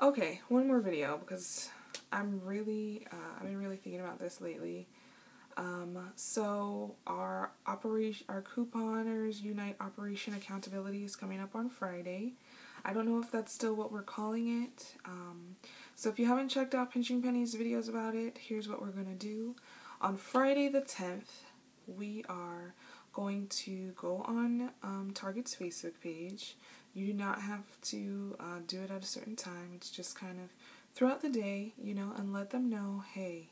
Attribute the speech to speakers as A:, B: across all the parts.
A: Okay, one more video because I'm really, uh, I've been really thinking about this lately. Um, so our operation, our couponers unite operation accountability is coming up on Friday. I don't know if that's still what we're calling it. Um, so if you haven't checked out Pinching Pennies' videos about it, here's what we're gonna do. On Friday the 10th, we are going to go on um, Target's Facebook page. You do not have to uh, do it at a certain time. It's just kind of throughout the day, you know, and let them know, hey,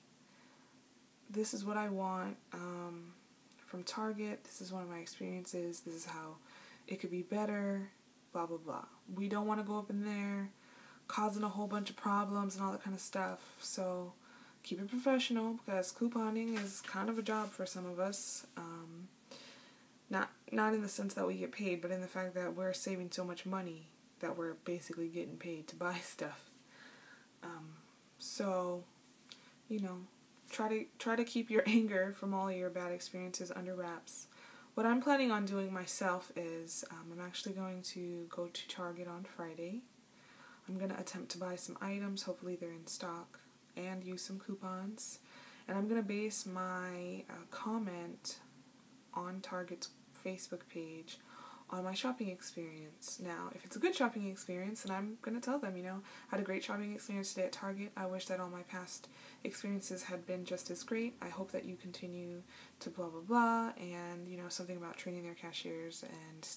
A: this is what I want um, from Target. This is one of my experiences. This is how it could be better. Blah blah blah. We don't want to go up in there causing a whole bunch of problems and all that kind of stuff. So keep it professional because couponing is kind of a job for some of us. Um, not not in the sense that we get paid, but in the fact that we're saving so much money that we're basically getting paid to buy stuff. Um, so, you know, try to try to keep your anger from all your bad experiences under wraps. What I'm planning on doing myself is um, I'm actually going to go to Target on Friday. I'm going to attempt to buy some items, hopefully they're in stock, and use some coupons. And I'm going to base my uh, comment on Target's Facebook page on my shopping experience. Now, if it's a good shopping experience, then I'm going to tell them, you know, I had a great shopping experience today at Target. I wish that all my past experiences had been just as great. I hope that you continue to blah, blah, blah, and, you know, something about training their cashiers and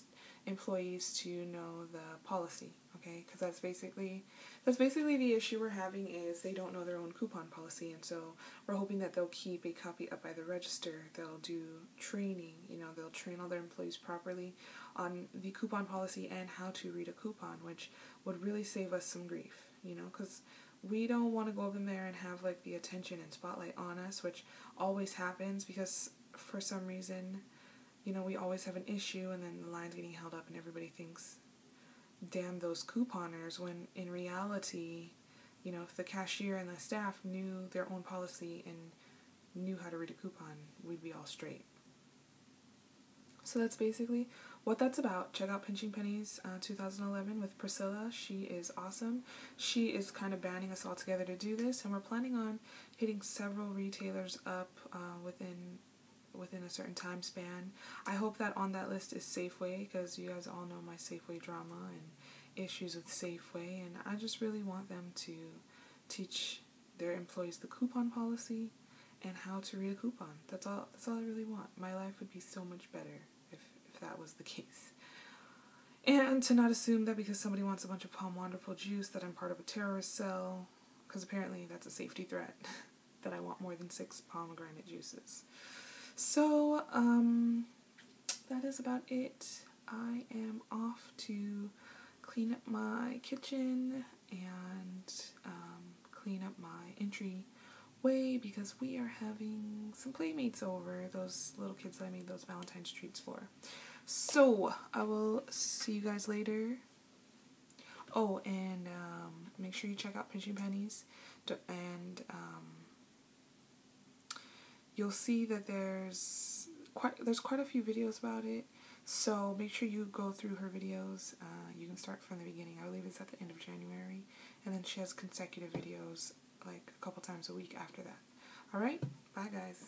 A: employees to know the policy okay? Because that's basically that's basically the issue we're having is they don't know their own coupon policy. And so we're hoping that they'll keep a copy up by the register. They'll do training you know they'll train all their employees properly on the coupon policy and how to read a coupon which would really save us some grief you know? Because we don't want to go up in there and have like the attention and spotlight on us which always happens because for some reason you know we always have an issue and then the line's getting held up and everybody thinks damn those couponers when in reality, you know, if the cashier and the staff knew their own policy and knew how to read a coupon, we'd be all straight. So that's basically what that's about. Check out Pinching Pennies uh, 2011 with Priscilla. She is awesome. She is kind of banding us all together to do this, and we're planning on hitting several retailers up uh, within within a certain time span. I hope that on that list is Safeway because you guys all know my Safeway drama and issues with Safeway, and I just really want them to teach their employees the coupon policy and how to read a coupon. That's all. That's all I really want. My life would be so much better if if that was the case. And to not assume that because somebody wants a bunch of POM Wonderful juice that I'm part of a terrorist cell, because apparently that's a safety threat, that I want more than six pomegranate juices. So, um, that is about it. I am off to clean up my kitchen and um, clean up my entry way because we are having some playmates over, those little kids that I made those Valentine's treats for. So, I will see you guys later. Oh, and um, make sure you check out Pinching Pennies and um, you'll see that there's quite there's quite a few videos about it. So make sure you go through her videos. Uh, you can start from the beginning. I believe it's at the end of January, and then she has consecutive videos like a couple times a week after that. All right, bye guys.